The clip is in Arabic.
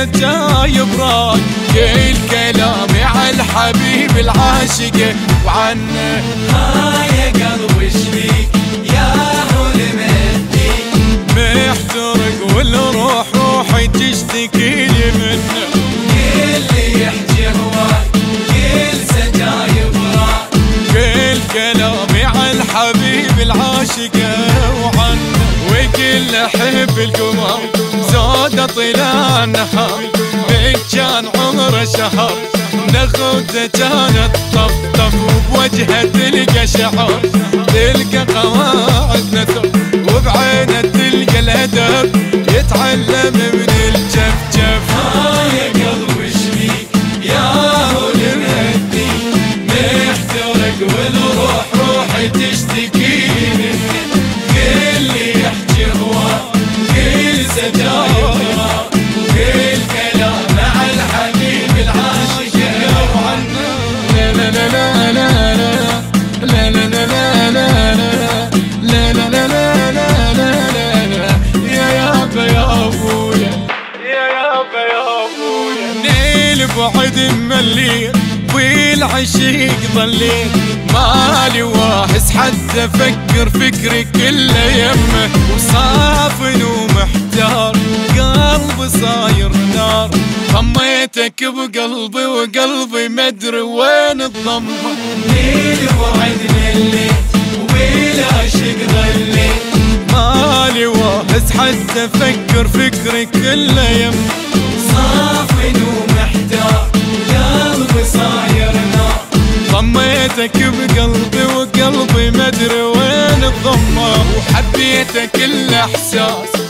كل سجاي براي كل كلامي على الحبيب العاشق. وعنه ها يا قلبي شبيك يا المهدي محترق والروح روحي تشتكي لي منه كل يحكي هواي كل سجايب راي كل كلامي على الحبيب العاشق. وعنه وكل احب القمر زاد طلع النهار من كان عمره شهر نخوته كانت طفطف وبوجهه تلقى شعر. تلقى قواعد نثر وبعينة تلقى الأدب يتعلم من الجفجف. ها نيل بعد مليل والعشيق ظليت. مالي واحس حتى أفكر فكري كله يمه وصافن ومحتار قلبي صاير نار. ضميتك بقلبي وقلبي مدري وين الضمه ليل وعد مليت والعشق ظليت. مالي واحس حتى أفكر فكري كله يمه هذا كل احساس